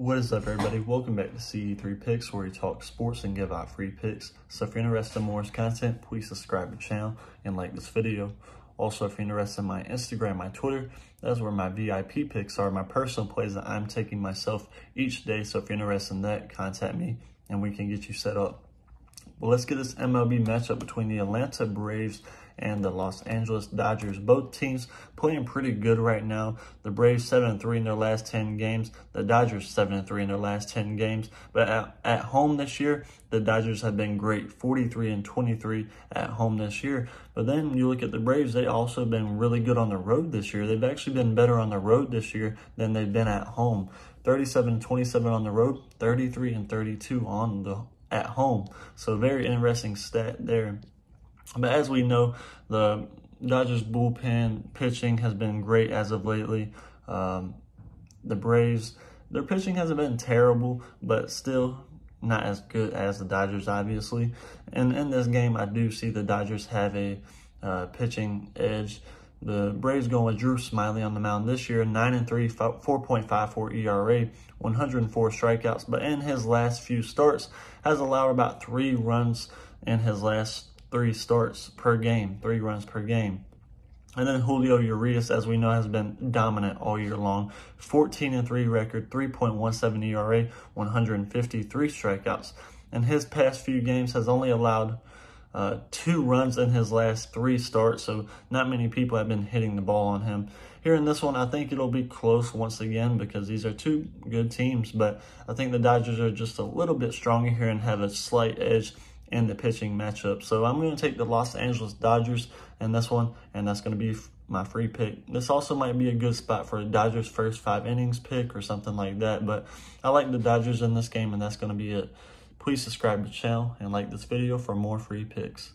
What is up, everybody? Welcome back to CEiii Picks, where we talk sports and give out free picks. So if you're interested in more content, please subscribe to the channel and like this video. Also, if you're interested in my Instagram, my Twitter, that's where my VIP picks are, my personal plays that I'm taking myself each day. So if you're interested in that, contact me and we can get you set up. Well, let's get this MLB matchup between the Atlanta Braves and the Los Angeles Dodgers. Both teams playing pretty good right now. The Braves 7-3 in their last 10 games. The Dodgers 7-3 in their last 10 games. But at, at home this year, the Dodgers have been great. 43 and 23 at home this year. But then you look at the Braves, they also been really good on the road this year. They've actually been better on the road this year than they've been at home. 37 27 on the road, 33 and 32 on the at home. So very interesting stat there. But as we know, the Dodgers bullpen pitching has been great as of lately. Um, the Braves, their pitching hasn't been terrible, but still not as good as the Dodgers, obviously. And in this game, I do see the Dodgers have a uh, pitching edge. The Braves going with Drew Smyly on the mound this year, 9 and 3, 4.54 ERA, 104 strikeouts, but in his last few starts has allowed about 3 runs in his last 3 starts per game, 3 runs per game. And then Julio Urias, as we know, has been dominant all year long. 14 and 3 record, 3.17 ERA, 153 strikeouts. And his past few games has only allowed uh, two runs in his last three starts, so not many people have been hitting the ball on him. Here in this one, I think it'll be close once again because these are two good teams, but I think the Dodgers are just a little bit stronger here and have a slight edge in the pitching matchup. So I'm going to take the Los Angeles Dodgers in this one, and that's going to be my free pick. This also might be a good spot for a Dodgers first five innings pick or something like that, but I like the Dodgers in this game, and that's going to be it. Please subscribe to the channel and like this video for more free picks.